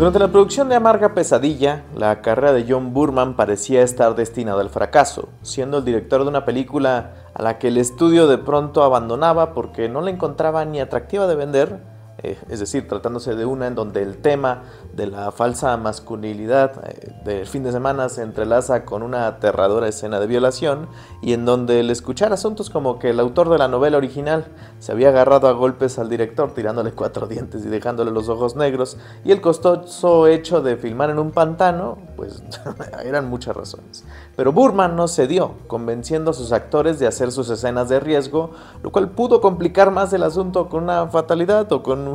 Durante la producción de Amarga Pesadilla, la carrera de John Burman parecía estar destinada al fracaso, siendo el director de una película a la que el estudio de pronto abandonaba porque no la encontraba ni atractiva de vender eh, es decir, tratándose de una en donde el tema de la falsa masculinidad eh, del fin de semana se entrelaza con una aterradora escena de violación y en donde el escuchar asuntos como que el autor de la novela original se había agarrado a golpes al director tirándole cuatro dientes y dejándole los ojos negros y el costoso hecho de filmar en un pantano, pues eran muchas razones. Pero Burman no cedió, convenciendo a sus actores de hacer sus escenas de riesgo, lo cual pudo complicar más el asunto con una fatalidad o con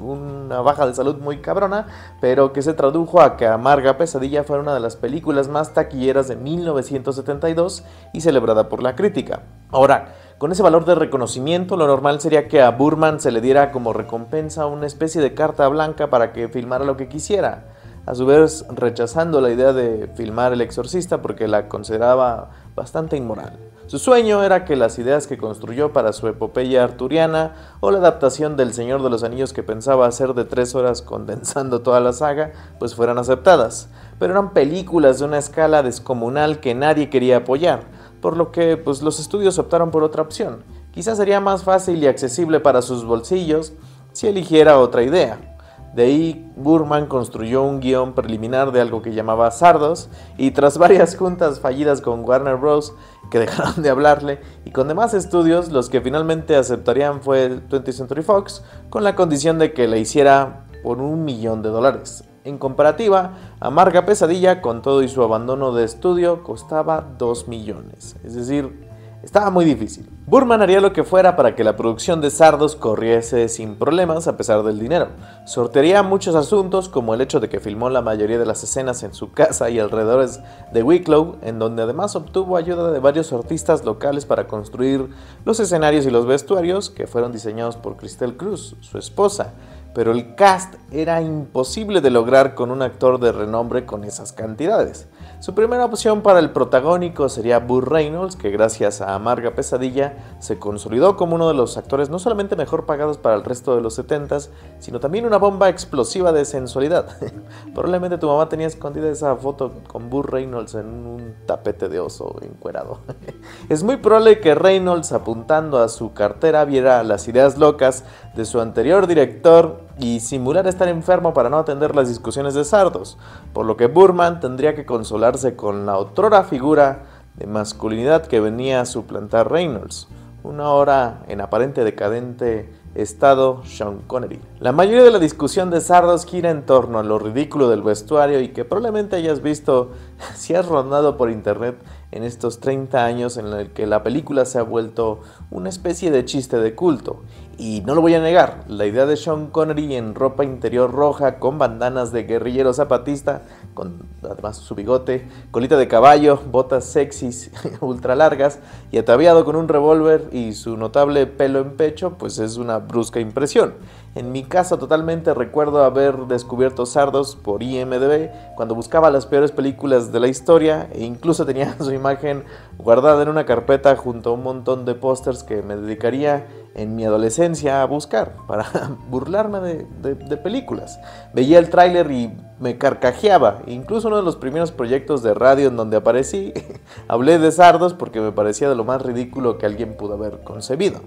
una baja de salud muy cabrona, pero que se tradujo a que Amarga Pesadilla fue una de las películas más taquilleras de 1972 y celebrada por la crítica. Ahora, con ese valor de reconocimiento, lo normal sería que a Burman se le diera como recompensa una especie de carta blanca para que filmara lo que quisiera, a su vez rechazando la idea de filmar El Exorcista porque la consideraba bastante inmoral. Su sueño era que las ideas que construyó para su epopeya arturiana o la adaptación del Señor de los Anillos que pensaba hacer de tres horas condensando toda la saga, pues fueran aceptadas. Pero eran películas de una escala descomunal que nadie quería apoyar, por lo que pues, los estudios optaron por otra opción. Quizás sería más fácil y accesible para sus bolsillos si eligiera otra idea. De ahí Burman construyó un guion preliminar de algo que llamaba Sardos y tras varias juntas fallidas con Warner Bros. que dejaron de hablarle y con demás estudios, los que finalmente aceptarían fue 20th Century Fox con la condición de que la hiciera por un millón de dólares. En comparativa, Amarga Pesadilla, con todo y su abandono de estudio, costaba 2 millones. Es decir, estaba muy difícil. Burman haría lo que fuera para que la producción de Sardos corriese sin problemas a pesar del dinero. Sortearía muchos asuntos como el hecho de que filmó la mayoría de las escenas en su casa y alrededores de Wicklow, en donde además obtuvo ayuda de varios artistas locales para construir los escenarios y los vestuarios que fueron diseñados por Christelle Cruz, su esposa. Pero el cast era imposible de lograr con un actor de renombre con esas cantidades. Su primera opción para el protagónico sería Burr Reynolds, que gracias a Amarga Pesadilla se consolidó como uno de los actores no solamente mejor pagados para el resto de los 70s, sino también una bomba explosiva de sensualidad. Probablemente tu mamá tenía escondida esa foto con Burr Reynolds en un tapete de oso encuerado. es muy probable que Reynolds apuntando a su cartera viera las ideas locas de su anterior director y simular estar enfermo para no atender las discusiones de Sardos, por lo que Burman tendría que consolarse con la otrora figura de masculinidad que venía a suplantar Reynolds, una hora en aparente decadente estado Sean Connery. La mayoría de la discusión de Sardos gira en torno a lo ridículo del vestuario y que probablemente hayas visto si has rondado por internet en estos 30 años en el que la película se ha vuelto una especie de chiste de culto. Y no lo voy a negar, la idea de Sean Connery en ropa interior roja con bandanas de guerrillero zapatista, con además su bigote, colita de caballo, botas sexys ultra largas y ataviado con un revólver y su notable pelo en pecho, pues es una brusca impresión. En mi caso totalmente recuerdo haber descubierto Sardos por IMDB cuando buscaba las peores películas de la historia e incluso tenía su imagen guardada en una carpeta junto a un montón de pósters que me dedicaría en mi adolescencia a buscar para burlarme de, películas. Veía el tráiler y me carcajeaba. Incluso uno de los primeros proyectos de radio en donde aparecí, hablé de sardos porque me parecía de lo más ridículo que alguien pudo haber concebido.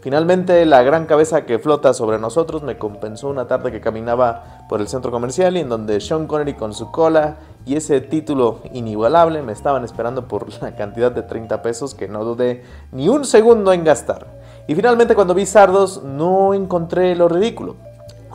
Finalmente, la gran cabeza que flota sobre nosotros me compensó una tarde que caminaba por el centro comercial y en donde Sean Connery con su cola y ese título inigualable me estaban esperando por la cantidad de 30 pesos que no dudé ni un segundo en gastar. Y finalmente cuando vi Sardos no encontré lo ridículo.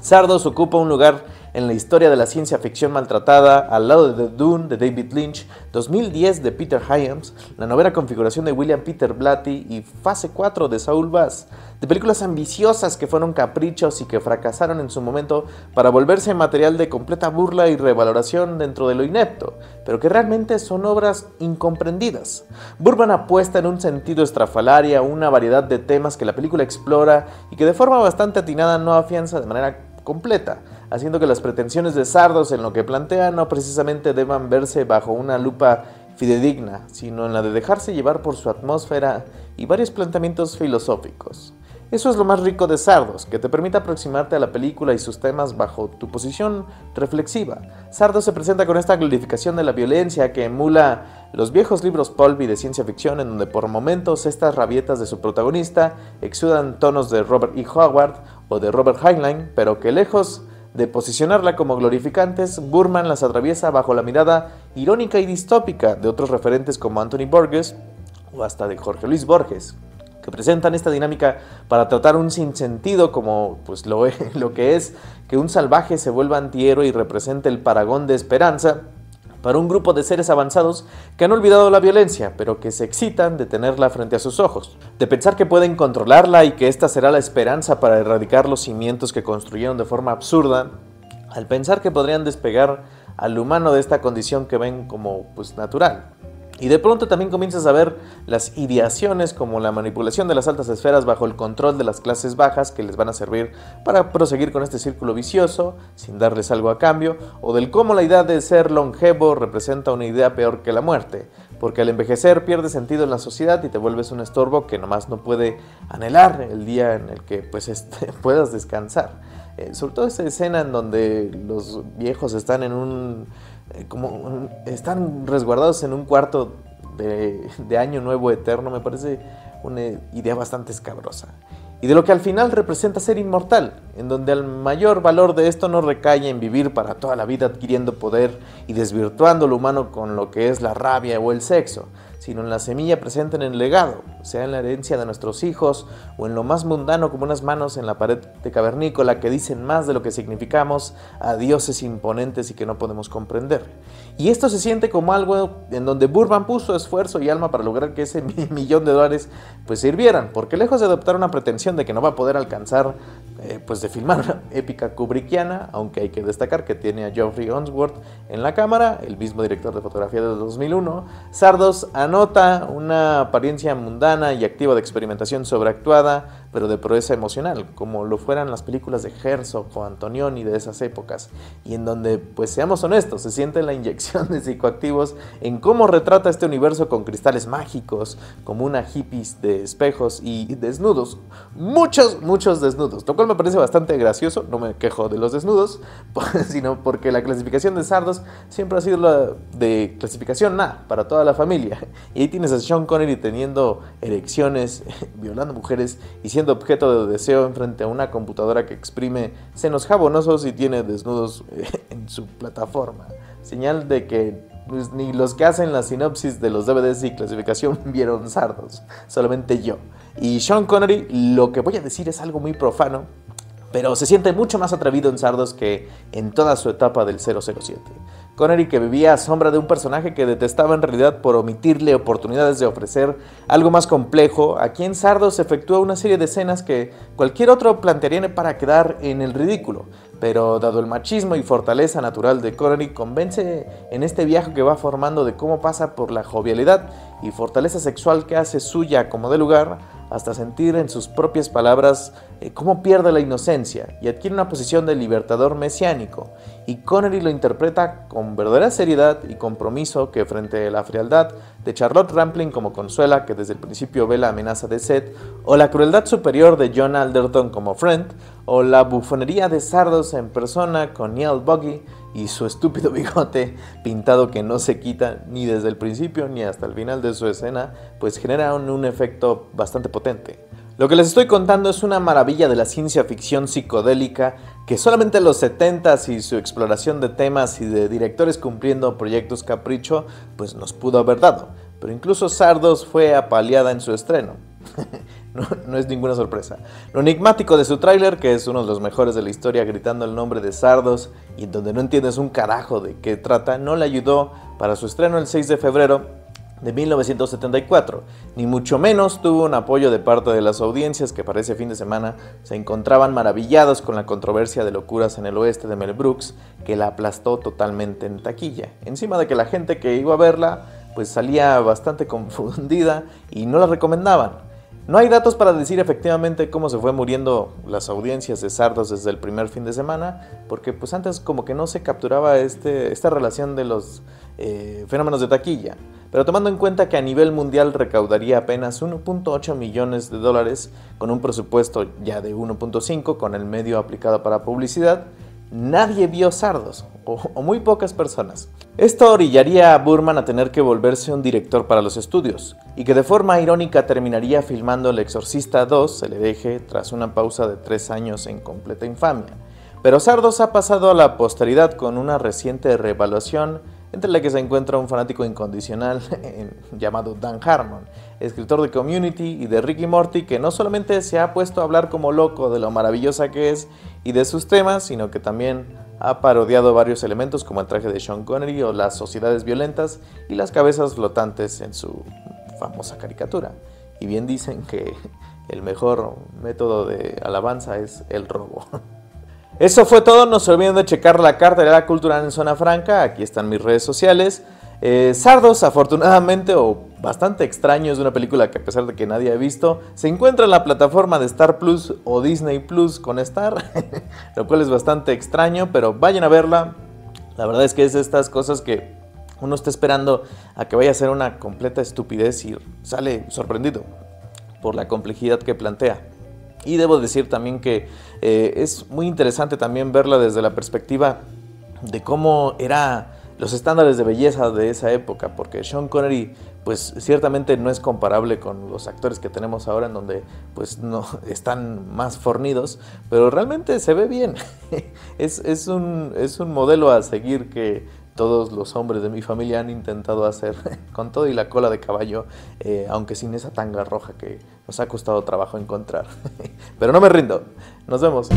Sardos ocupa un lugar en la historia de la ciencia ficción maltratada, al lado de The Dune de David Lynch, 2010 de Peter Hyams, la novela Configuración de William Peter Blatty y Fase 4 de Saul Bass, de películas ambiciosas que fueron caprichos y que fracasaron en su momento para volverse material de completa burla y revaloración dentro de lo inepto, pero que realmente son obras incomprendidas. Burban apuesta en un sentido estrafalaria una variedad de temas que la película explora y que de forma bastante atinada no afianza de manera completa haciendo que las pretensiones de Sardos en lo que plantea no precisamente deban verse bajo una lupa fidedigna, sino en la de dejarse llevar por su atmósfera y varios planteamientos filosóficos. Eso es lo más rico de Sardos, que te permite aproximarte a la película y sus temas bajo tu posición reflexiva. Sardos se presenta con esta glorificación de la violencia que emula los viejos libros y de ciencia ficción en donde por momentos estas rabietas de su protagonista exudan tonos de Robert E. Howard o de Robert Heinlein, pero que lejos de posicionarla como glorificantes, Burman las atraviesa bajo la mirada irónica y distópica de otros referentes como Anthony Burgess o hasta de Jorge Luis Borges que presentan esta dinámica para tratar un sinsentido como pues, lo, lo que es que un salvaje se vuelva antihéroe y represente el paragón de esperanza para un grupo de seres avanzados que han olvidado la violencia, pero que se excitan de tenerla frente a sus ojos, de pensar que pueden controlarla y que esta será la esperanza para erradicar los cimientos que construyeron de forma absurda, al pensar que podrían despegar al humano de esta condición que ven como pues natural. Y de pronto también comienzas a ver las ideaciones como la manipulación de las altas esferas bajo el control de las clases bajas que les van a servir para proseguir con este círculo vicioso sin darles algo a cambio, o del cómo la idea de ser longevo representa una idea peor que la muerte, porque al envejecer pierde sentido en la sociedad y te vuelves un estorbo que nomás no puede anhelar el día en el que pues este, puedas descansar. Eh, sobre todo esa escena en donde los viejos están en un como están resguardados en un cuarto de, de, año nuevo eterno, me parece una idea bastante escabrosa. Y de lo que al final representa ser inmortal, en donde el mayor valor de esto no recae en vivir para toda la vida adquiriendo poder y desvirtuando lo humano con lo que es la rabia o el sexo, sino en la semilla presente en el legado, sea en la herencia de nuestros hijos o en lo más mundano como unas manos en la pared de cavernícola que dicen más de lo que significamos a dioses imponentes y que no podemos comprender. Y esto se siente como algo en donde Burban puso esfuerzo y alma para lograr que ese millón de dólares pues sirvieran, porque lejos de adoptar una pretensión de que no va a poder alcanzar eh, pues de filmar una épica kubrickiana, aunque hay que destacar que tiene a Geoffrey Unsworth en la cámara, el mismo director de fotografía de 2001, Sardos anota una apariencia mundana y activa de experimentación sobreactuada, pero de proeza emocional, como lo fueran las películas de Herzog o Antonioni de esas épocas, y en donde, pues seamos honestos, se siente la inyección de psicoactivos en cómo retrata este universo con cristales mágicos, como una hippies de espejos y desnudos, muchos, muchos desnudos, lo cual me parece bastante gracioso, no me quejo de los desnudos, sino porque la clasificación de Sardos siempre ha sido la de clasificación A para toda la familia, y ahí tienes a Sean Connery teniendo erecciones, violando mujeres y siendo objeto de deseo enfrente a una computadora que exprime senos jabonosos y tiene desnudos eh, en su plataforma. Señal de que pues, ni los que hacen la sinopsis de los DVDs y clasificación vieron sardos, solamente yo. Y Sean Connery, lo que voy a decir es algo muy profano, pero se siente mucho más atrevido en Sardos que en toda su etapa del 007. Connery que vivía a sombra de un personaje que detestaba en realidad por omitirle oportunidades de ofrecer algo más complejo, aquí en Sardos efectúa una serie de escenas que cualquier otro plantearía para quedar en el ridículo, pero dado el machismo y fortaleza natural de Connery, convence en este viaje que va formando de cómo pasa por la jovialidad y fortaleza sexual que hace suya como de lugar, hasta sentir en sus propias palabras eh, cómo pierde la inocencia y adquiere una posición de libertador mesiánico. Y Connery lo interpreta con verdadera seriedad y compromiso que frente a la frialdad de Charlotte Rampling como Consuela, que desde el principio ve la amenaza de Seth, o la crueldad superior de John Alderton como Friend, o la bufonería de Sardos en persona con Neil Buggy, y su estúpido bigote pintado que no se quita ni desde el principio ni hasta el final de su escena, pues genera un, efecto bastante potente. Lo que les estoy contando es una maravilla de la ciencia ficción psicodélica que solamente los 70s y su exploración de temas y de directores cumpliendo proyectos capricho pues nos pudo haber dado. Pero incluso Sardos fue apaleada en su estreno. no, es ninguna sorpresa. Lo enigmático de su tráiler, que es uno de los mejores de la historia gritando el nombre de Sardos y en donde no entiendes un carajo de qué trata, no le ayudó para su estreno el 6 de febrero de 1974, ni mucho menos tuvo un apoyo de parte de las audiencias que para ese fin de semana se encontraban maravillados con la controversia de locuras en el oeste de Mel Brooks, que la aplastó totalmente en taquilla, encima de que la gente que iba a verla pues salía bastante confundida y no la recomendaban. No hay datos para decir efectivamente cómo se fue muriendo las audiencias de Sardos desde el primer fin de semana, porque pues antes como que no se capturaba este, esta relación de los eh, fenómenos de taquilla. Pero tomando en cuenta que a nivel mundial recaudaría apenas 1.8 millones de dólares con un presupuesto ya de 1.5 con el medio aplicado para publicidad, nadie vio Sardos, o, muy pocas personas. Esto orillaría a Burman a tener que volverse un director para los estudios, y que de forma irónica terminaría filmando El Exorcista 2, se le deje, tras una pausa de tres años en completa infamia. Pero Sardos ha pasado a la posteridad con una reciente reevaluación entre la que se encuentra un fanático incondicional llamado Dan Harmon, escritor de Community y de Ricky Morty, que no solamente se ha puesto a hablar como loco de lo maravillosa que es y de sus temas, sino que también ha parodiado varios elementos como el traje de Sean Connery o las sociedades violentas y las cabezas flotantes en su famosa caricatura. Y bien dicen que el mejor método de alabanza es el robo. Eso fue todo, no se olviden de checar la carta de la cultural en Zona Franca, aquí están mis redes sociales. Eh, Sardos, afortunadamente, o bastante extraño, es una película que a pesar de que nadie ha visto, se encuentra en la plataforma de Star Plus o Disney Plus con Star, lo cual es bastante extraño, pero vayan a verla. La verdad es que es estas cosas que uno está esperando a que vaya a ser una completa estupidez y sale sorprendido por la complejidad que plantea. Y debo decir también que eh, es muy interesante también verla desde la perspectiva de cómo era los estándares de belleza de esa época, porque Sean Connery pues ciertamente no es comparable con los actores que tenemos ahora en donde pues no están más fornidos, pero realmente se ve bien. es, es, un, es un modelo a seguir que todos los hombres de mi familia han intentado hacer con todo y la cola de caballo, eh, aunque sin esa tanga roja que nos ha costado trabajo encontrar. Pero no me rindo. Nos vemos.